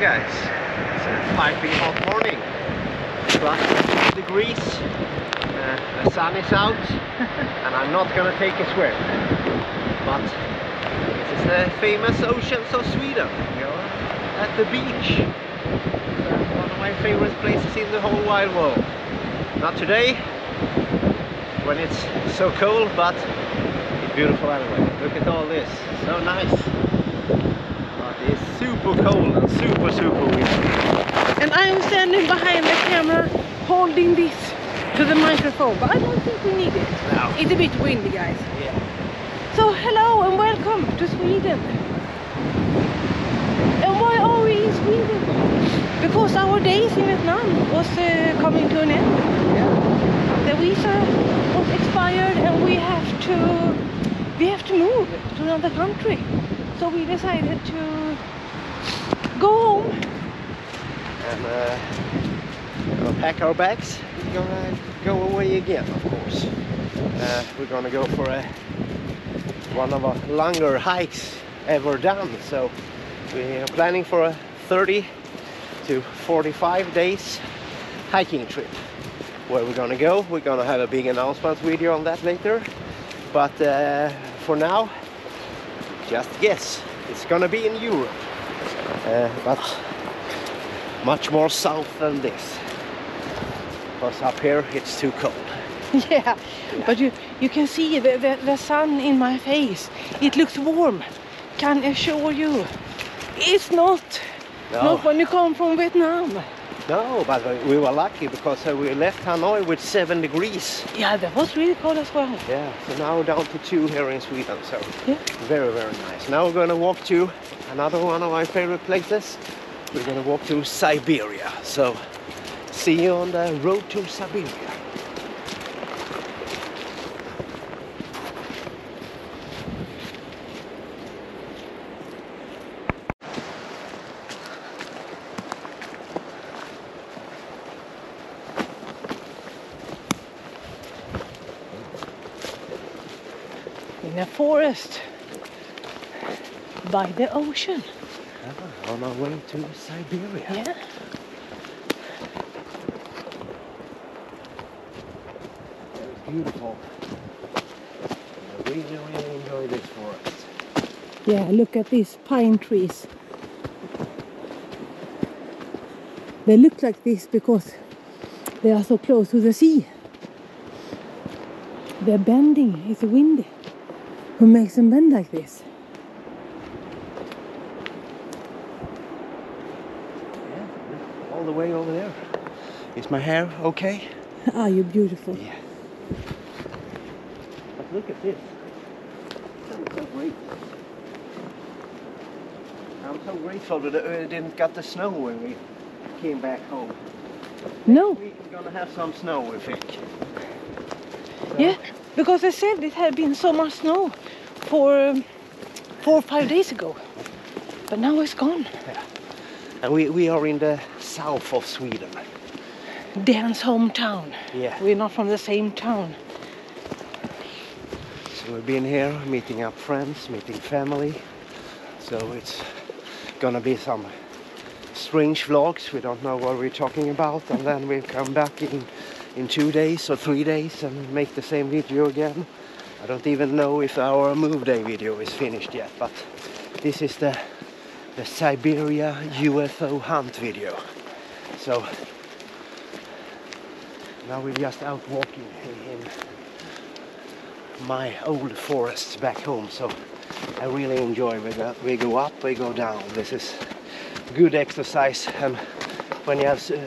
guys, it's a piping hot morning. Plus 50 degrees. Uh, the sun is out and I'm not gonna take a swim. But this is the famous oceans of Sweden. We are at the beach. One of my favorite places in the whole wide world. Not today, when it's so cold, but it's beautiful anyway. Look at all this, so nice. But it's super cold and super, super windy. And I'm standing behind the camera holding this to the microphone, but I don't think we need it. No. It's a bit windy, guys. Yeah. So hello and welcome to Sweden. And why are we in Sweden? Because our days in Vietnam was uh, coming to an end. Yeah. The visa was expired and we have to we have to move to another country. So we decided to go home. And uh, gonna pack our bags. We're gonna go away again, of course. Uh, we're gonna go for a one of our longer hikes ever done. So we are planning for a 30 to 45 days hiking trip. Where we're gonna go, we're gonna have a big announcement video on that later. But uh, for now, just guess. It's gonna be in Europe, uh, but much more south than this. Because up here it's too cold. Yeah, but you you can see the, the, the sun in my face. It looks warm. Can assure you, it's not. No. Not when you come from Vietnam. No, but we were lucky because uh, we left Hanoi with seven degrees. Yeah, that was really cold as well. Yeah, so now down to two here in Sweden. So Yeah. very, very nice. Now we're gonna walk to another one of my favorite places. We're gonna walk to Siberia. So see you on the road to Siberia. By the ocean. Ah, on our way to Siberia. Yeah. Beautiful. I really, really enjoy this forest. Yeah, look at these pine trees. They look like this because they are so close to the sea. They're bending, it's windy. Who makes them bend like this? Yeah, all the way over there. Is my hair okay? Ah, you're beautiful. Yeah. But look at this. I'm so grateful. I'm so grateful that it didn't get the snow when we came back home. No, We're gonna have some snow, we think. yeah, because I said it had been so much snow for um, four or five days ago. But now it's gone. And we, we are in the south of Sweden. Dan's hometown. Yeah. We're not from the same town. So we've been here meeting up friends, meeting family. So it's gonna be some strange vlogs. We don't know what we're talking about. And then we'll come back in, in two days or three days and make the same video again. I don't even know if our move day video is finished yet, but this is the, the Siberia UFO hunt video. So now we're just out walking in, my old forests back home. So I really enjoy. We go up, we go down. This is good exercise. And when you have uh,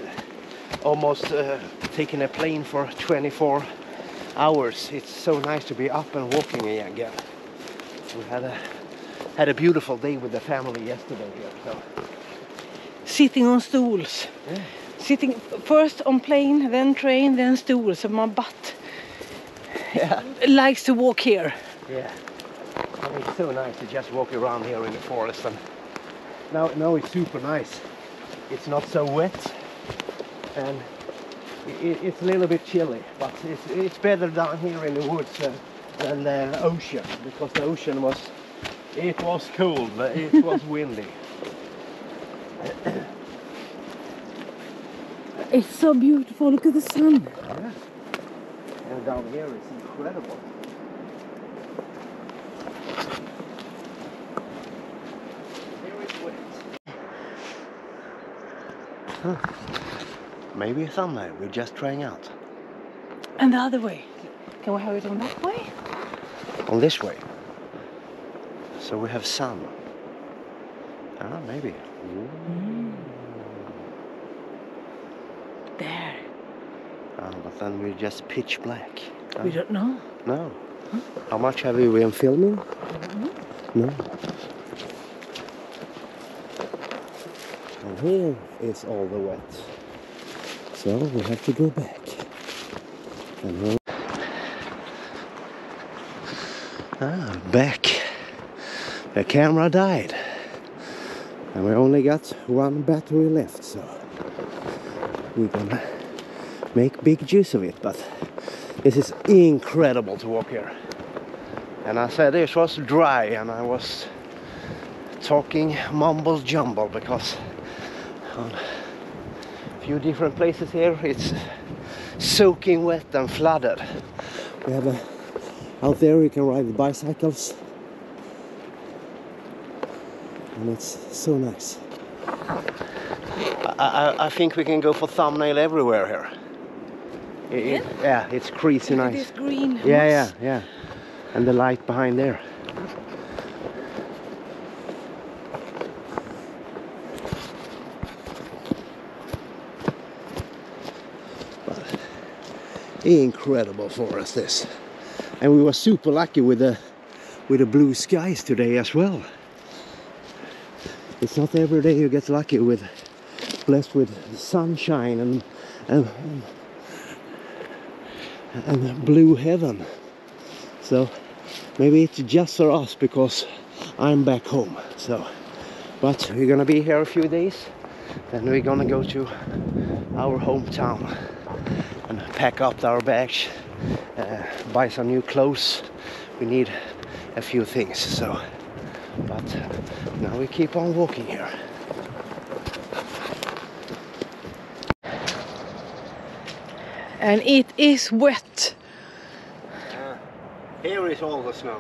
almost uh, taken a plane for 24 hours, it's so nice to be up and walking again. We had a had a beautiful day with the family yesterday here. So Sitting on stools. yeah. Sitting first on plane, then train, then stools. And my butt yeah. likes to walk here. Yeah. And it's so nice to just walk around here in the forest and now now it's super nice. It's not so wet and i i- it's a little bit chilly, but it's, it's better down here in the woods uh, than the ocean because the ocean was it was cold, but it was windy. It's so beautiful. Look at the sun. Yeah. And down here it's incredible. Here it's wet. Huh. Maybe someday we're just trying out. And the other way. Can we have it on that way? On this way. So we have sun. Ah, maybe. There. Ah, but then we're just pitch black. Ah, We don't know. No. How much have you been filming? No. And here is all the wet. So we have to go back. And here Ah, back. The camera died. And we only got one battery left, so we're gonna make big juice of it. But this is incredible to walk here. And I said this was dry and I was talking mumble jumble because on few different places here it's soaking wet and flooded. We have a out there you can ride the bicycles and it's so nice. I, I, I think we can go for thumbnail everywhere here. It- it- yeah, it's crazy nice. It is green. Yeah, yeah, yeah. And the light behind there. Incredible for us this. And we were super lucky with the with the blue skies today as well. It's not every day you get lucky with blessed with sunshine and and, and blue heaven. So maybe it's just for us because I'm back home. So, but we're gonna be here a few days. Then we're gonna go to our hometown and pack up our bags, uh, buy some new clothes. We need a few things. So, but now we keep on walking here. And it is wet. Here is all the snow.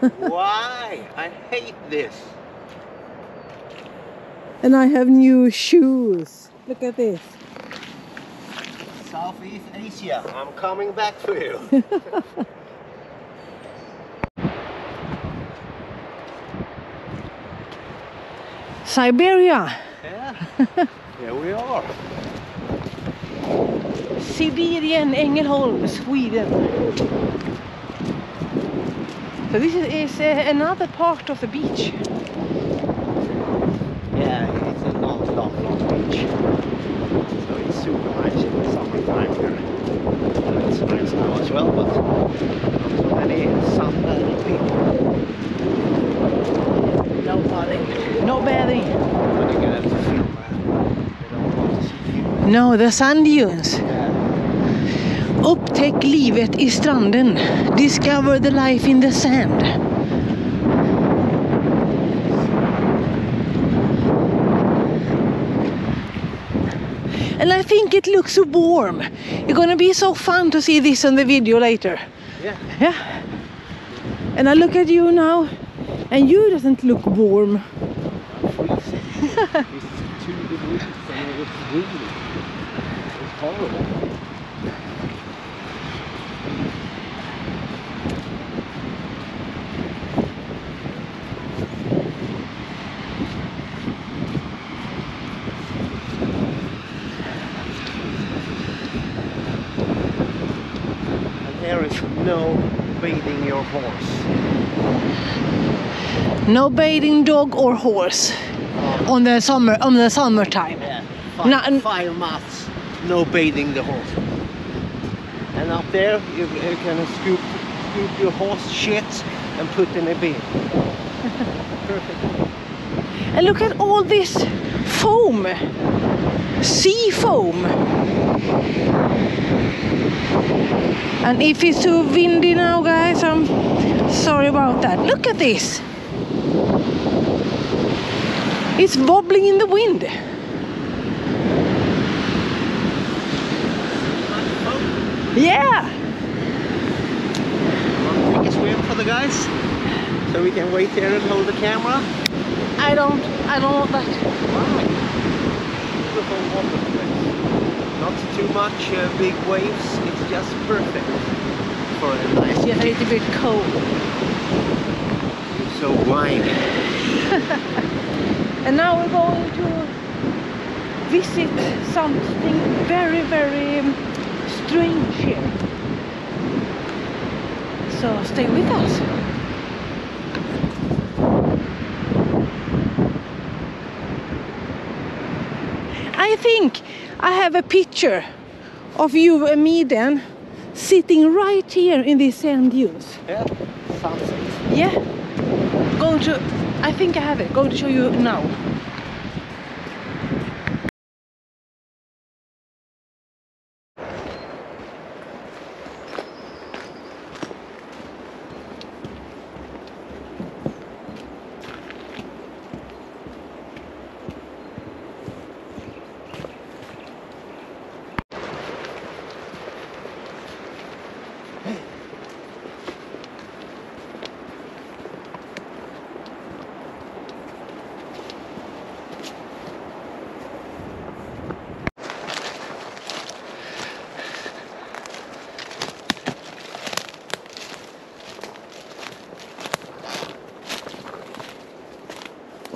Why? I hate this. And I have new shoes. Look at this. Southeast Asia, I'm coming back for you. Siberia. yeah, here we are. Siberian Ängelholm, Sweden. So this is, is uh, another part of the beach. Yeah, it's a long, long, long beach. So it's super nice in the summertime here. And it's nice now as well, but not so many sunbathing people. No bathing. No bathing. But you're gonna have to film they don't want to see you. No, the sand dunes. Yeah. Upptäck livet i stranden. Discover the life in the sand. And I think it looks so warm. It's gonna be so fun to see this on the video later. Yeah. Yeah. And I look at you now, and you doesn't look warm. it's two degrees and it's really, it's horrible. And there is no bathing your horse. No bathing dog or horse on the summer on the summertime. Yeah. Five, No, five months, no bathing the horse. And up there, you, you can scoop, scoop your horse shit and put in a bin. Perfect. And look at all this foam, sea foam. And if it's too windy now, guys, I'm sorry about that. Look at this. It's wobbling in the wind. Yeah. Take a swim for the guys? So we can wait here and hold the camera? I don't I don't want that. Beautiful water place. Not too much uh, big waves, it's just perfect for a nice It's just a little bit cold. so wine. And now we're going to visit something very, very um, strange here. So stay with us. I think I have a picture of you and me then sitting right here in these sand dunes. Yeah, sunset. Yeah. Going to I think I have it. Going to show you now.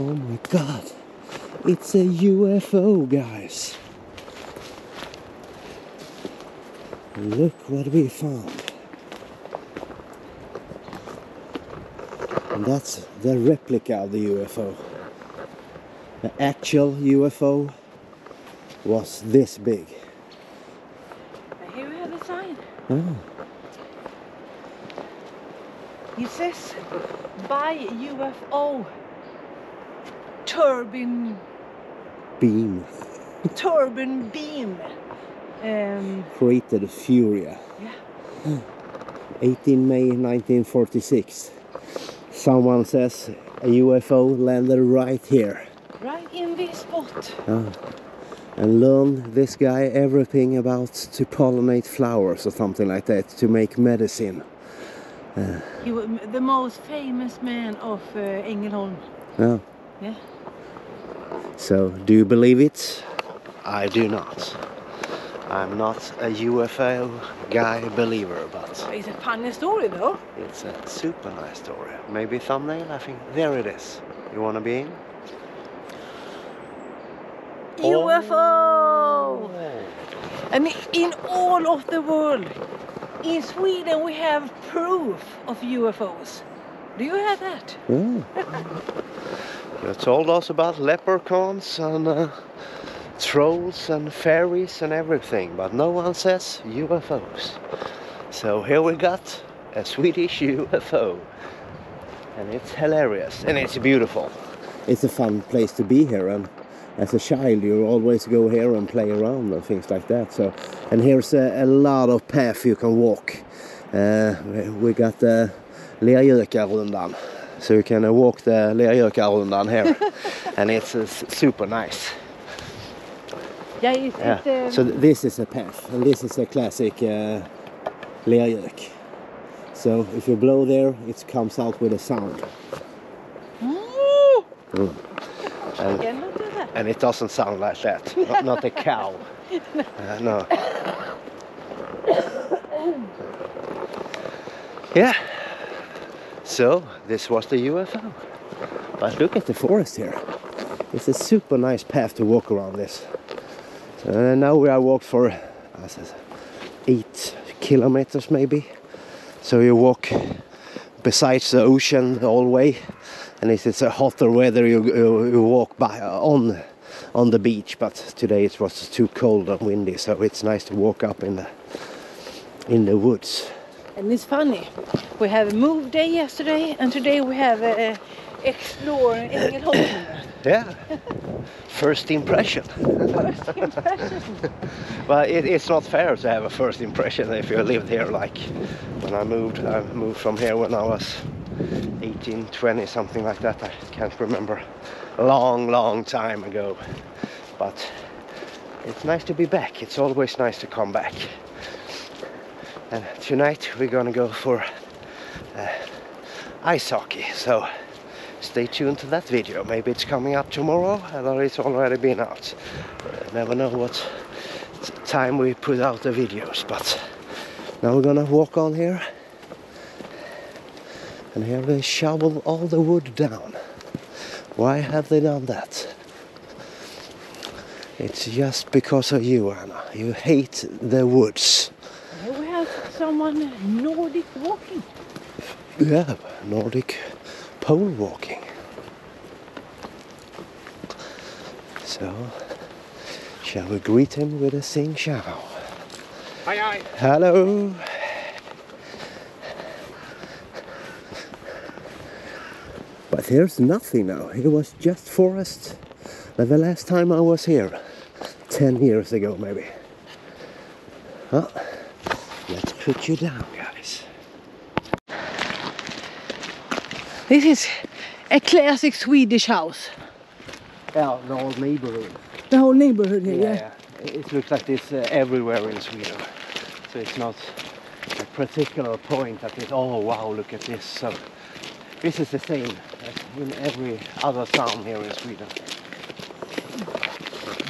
Oh my god. It's a UFO, guys. Look what we found. And that's the replica of the UFO. The actual UFO was this big. Here we have a sign. Oh, It says by UFO turbine beam turbine beam. Um, created Furia. yeah. 18 May 1946. Someone says a UFO landed right here. Right in this spot. and learn this guy everything about to pollinate flowers or something like that to make medicine. He was the most famous man of uh, Ängelholm. Yeah. Yeah. So, do you believe it? I do not. I'm not a UFO guy believer, but It's a funny story though. it's a super nice story. Maybe thumbnail? I think there it is. You want to be in? UFO! Oh. And in all of the world, in Sweden we have proof of UFOs. Do you have that? Yeah. you told us about leprechauns and uh, trolls and fairies and everything, but no one says UFOs. So here we got a Swedish UFO. And it's hilarious and it's beautiful. It's a fun place to be here and as a child you always go here and play around and things like that. So and here's a, a lot of path you can walk. Uh, we got the Lergökarrundan. So you can uh, walk the Lergökarrundan here and it's uh, super nice. Yeah, it's, Yeah. it's, um, So th- this is a path, and this is a classic uh, lergök. So if you blow there, it comes out with a sound, Mm. and, do that? and it doesn't sound like that. not, not a cow. Uh, no. Yeah. So this was the UFO. But look at the forest here. It's a super nice path to walk around this. So now we have walked for uh, eight kilometers maybe. So you walk besides the ocean the whole way, and if it's a hotter weather, you, you, you walk by on on the beach. But today it was too cold and windy, so it's nice to walk up in the in the woods. And it's funny. We have a move day yesterday, and today we have a explore Ängelholm. Yeah. First impression. First impression. Well, it, it's not fair to have a first impression if you lived here. Like when I moved, I moved from here when I was 18, 20, something like that I can't remember a long long time ago but it's nice to be back it's always nice to come back and tonight we're gonna go for uh, ice hockey. So stay tuned to that video. Maybe it's coming up tomorrow or it's already been out. Uh, never know what time we put out the videos but now we're gonna walk on here. And here they shovel all the wood down. Why have they done that? It's just because of you Anna. You hate the woods someone Nordic walking. yeah Nordic pole walking so shall we greet him with a sing ciao Hi, hi. Hello. But here's nothing now. It was just forest. But the last time I was here, 10 years ago maybe. Huh? Put you down, guys. This is a classic Swedish house. Yeah, the old neighborhood. The whole neighborhood here, yeah. It it looks like this uh, everywhere in Sweden. So it's not a particular point that is, oh wow, look at this. So this is the same as in every other town here in Sweden.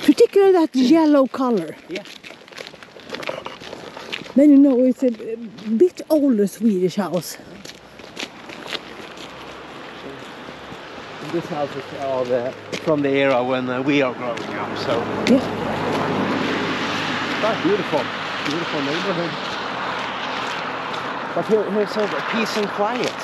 Particularly that yellow color. Yeah. Then you know it's a bit older Swedish house. This house is all the, from the era when uh, we are growing up. So Yeah. ah, beautiful, beautiful neighborhood. But here, here's so peace and quiet.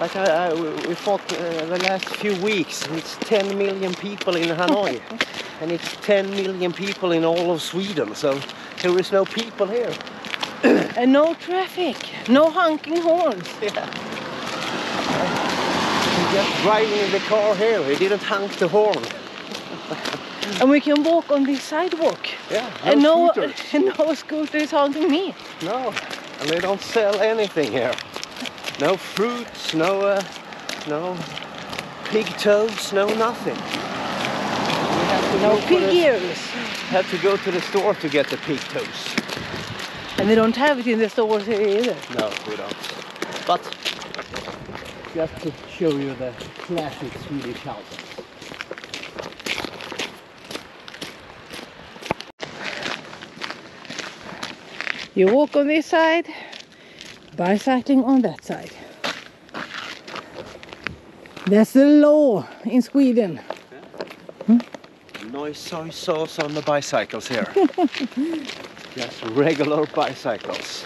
Like I, I, we we thought uh, the last few weeks, it's 10 million people in Hanoi, and it's 10 million people in all of Sweden. So there is no people here. And no traffic, no honking horns. Yeah. Just driving in the car here, we didn't honk the horn. And we can walk on this sidewalk. Yeah, and no, scooters. no scooter is honking me. No, and they don't sell anything here. No fruits, no, uh, no pig toes, no nothing. We have to No pig ears. Have to go to the store to get the pig toes. And they don't have it in the stores here either. No, we don't. But just to show you the classic Swedish house. You walk on this side, bicycling on that side. That's the law in Sweden. No soy sauce on the bicycles here. Just regular bicycles.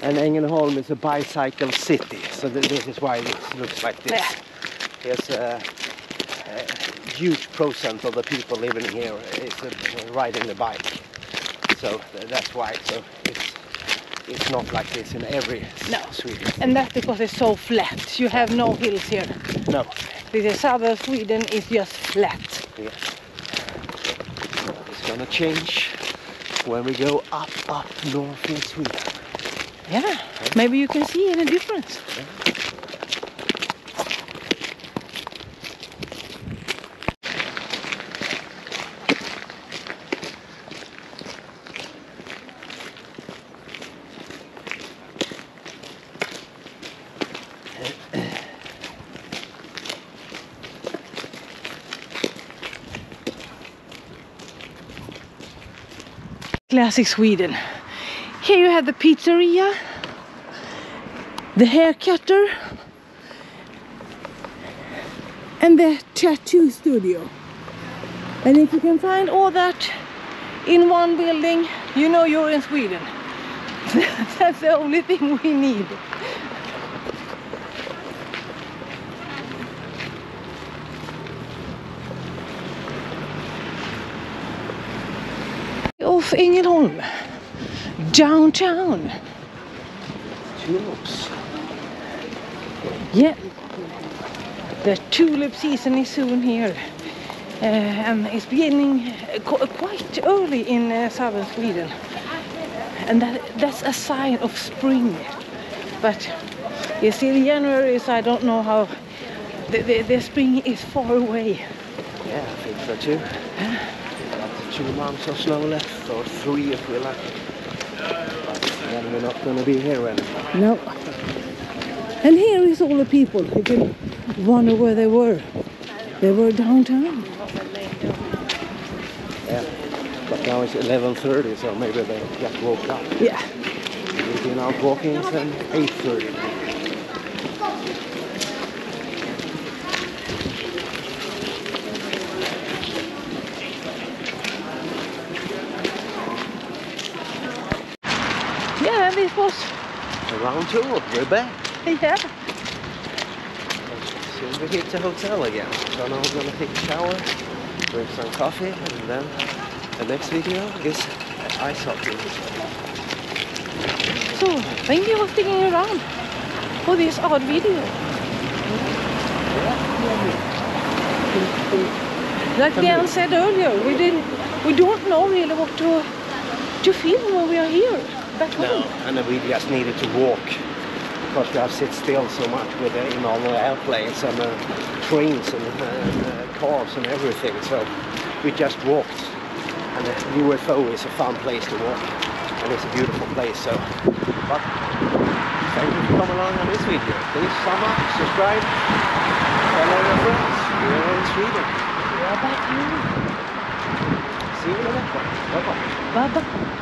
And Ängelholm is a bicycle city, so th- this is why it looks like this. Yeah. There's a, a huge percent of the people living here is uh, riding the bike. So th- that's why. So it's it's not like this in every No. Sweden. And that's because it's so flat. You have no hills here. No. This is southern Sweden is just flat. Yeah. It's gonna change when we go up, up north in Sweden. Yeah. Maybe you can see any difference. Classic Sweden. Here you have the pizzeria, the hair cutter, and the tattoo studio. And if you can find all that in one building, you know you're in Sweden. That's the only thing we need. Off Ängelholm, downtown. Tulips. Yeah. The tulip season is soon here. Uh, and it's beginning uh, qu- quite early in uh, southern Sweden. And that, that's a sign of spring. But it's still January, so I don't know how the, the, the spring is far away. Yeah, I think so too. Got two months of snow left, or three if we're lucky. But then we're not going to be here anymore. No. And here is all the people. You can wonder where they were. They were downtown. Yeah. But now it's 11.30, so maybe they just woke up. Yeah. We've been out walking since 8.30. This was, Around we're back. yeah. Soon we're hit the hotel again. So now we're gonna take a shower, drink some coffee, and then the next video is ice hockey. So, thank you for sticking around for this odd video. Like Dan said earlier, we didn't, we don't know really what to to film when we are here back No, and we just needed to walk because we have sit still so much with the, in all the airplanes and uh, trains and uh, uh, cars and everything. So we just walked. And the UFO is a fun place to walk, and it's a beautiful place. So, but thank you for coming along on this video. Please sum up, subscribe, tell all your friends. We're in Sweden. We are back home. See you in the next one. Bye bye. Bye bye.